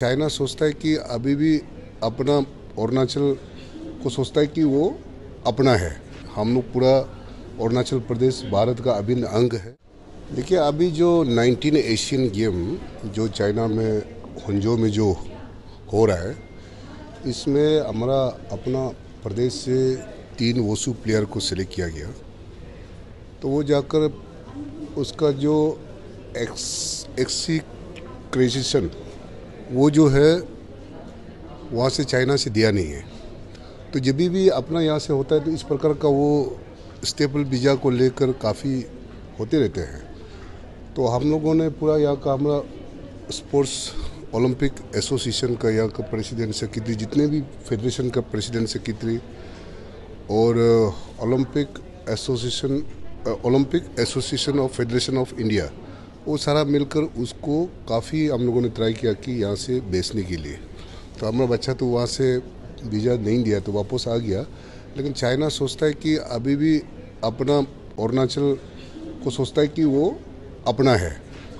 China सोचता है कि अभी भी अपना अरुणाचल को सोचता है कि वो अपना है। हम लोग पूरा अरुणाचल प्रदेश भारत का अभिन्न अंग है। देखिए, अभी जो 19 एशियन गेम जो चाइना में हंजो में जो हो रहा है, इसमें हमारा अपना प्रदेश से तीन वोसू प्लेयर को सिलेक्ट किया गया। तो वो जाकर उसका जो एक्स एक्सीक्रेशन वो जो है, वहाँ से चाइना से दिया नहीं है। तो जब भी अपना यहाँ से होता है तो इस प्रकार का वो स्टेबल वीज़ा को लेकर काफ़ी होते रहते हैं। तो हम लोगों ने पूरा यहाँ का हमारा स्पोर्ट्स ओलंपिक एसोसिएशन का यहाँ का प्रेसिडेंट सेक्रेटरी जितने भी फेडरेशन का प्रेसिडेंट सेक्रेटरी और Olympic association Olympic association of federation of India वो सारा मिलकर उसको काफ़ी हम लोगों ने ट्राई किया कि यहाँ से बेचने के लिए। तो हमारा बच्चा तो वहाँ से वीज़ा नहीं दिया तो वापस आ गया। लेकिन चाइना सोचता है कि अभी भी अपना अरुणाचल को सोचता है कि वो अपना है।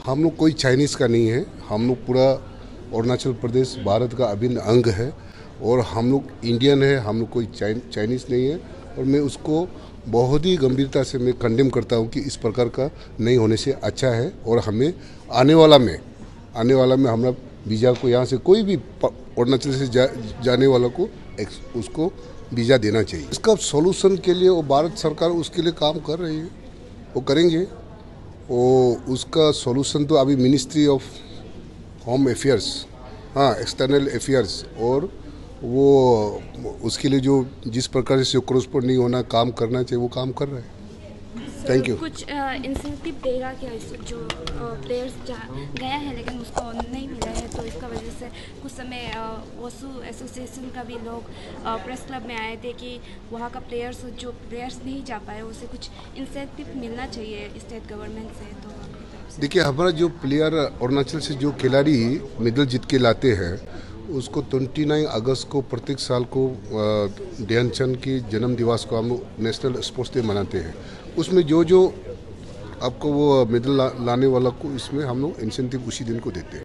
हम लोग कोई चाइनीज़ का नहीं है, हम लोग पूरा अरुणाचल प्रदेश, भारत का अभिन्न अंग है। और हम लोग इंडियन है, हम लोग कोई चाइनीज़ नहीं है। और मैं उसको बहुत ही गंभीरता से मैं कंडेम करता हूँ कि इस प्रकार का नहीं होने से अच्छा है और हमें आने वाला में आने वाला में हमारा वीज़ा को यहाँ से कोई भी अरुणाचल से जा, जाने वाला को एक, उसको वीज़ा देना चाहिए। इसका सॉल्यूशन के लिए वो भारत सरकार उसके लिए काम कर रही है वो करेंगे। वो उसका सॉल्यूशन तो अभी मिनिस्ट्री ऑफ़ होम अफेयर्स हाँ एक्सटर्नल अफेयर्स और वो उसके लिए जो जिस प्रकार से क्रॉस नहीं होना काम करना चाहिए वो काम कर रहे हैं। थैंक यू कुछ इंसेंटिव देगा क्या जो प्लेयर्स गया है लेकिन उसको नहीं मिला है तो इसका वजह से कुछ समय वसु एसोसिएशन का भी लोग प्रेस क्लब में आए थे कि वहाँ का प्लेयर्स जो प्लेयर्स नहीं जा पाए उसे कुछ इंसेंटिव मिलना चाहिए स्टेट गवर्नमेंट से तो देखिए हमारा जो प्लेयर अरुणाचल से जो खिलाड़ी मेडल जीत के लाते हैं उसको 29 अगस्त को प्रत्येक साल को ध्यानचंद की जन्म दिवस को हम नेशनल स्पोर्ट्स डे मनाते हैं। उसमें जो जो आपको वो मेडल ला, लाने वाला को इसमें हम लोग इंसेंटिव उसी दिन को देते हैं।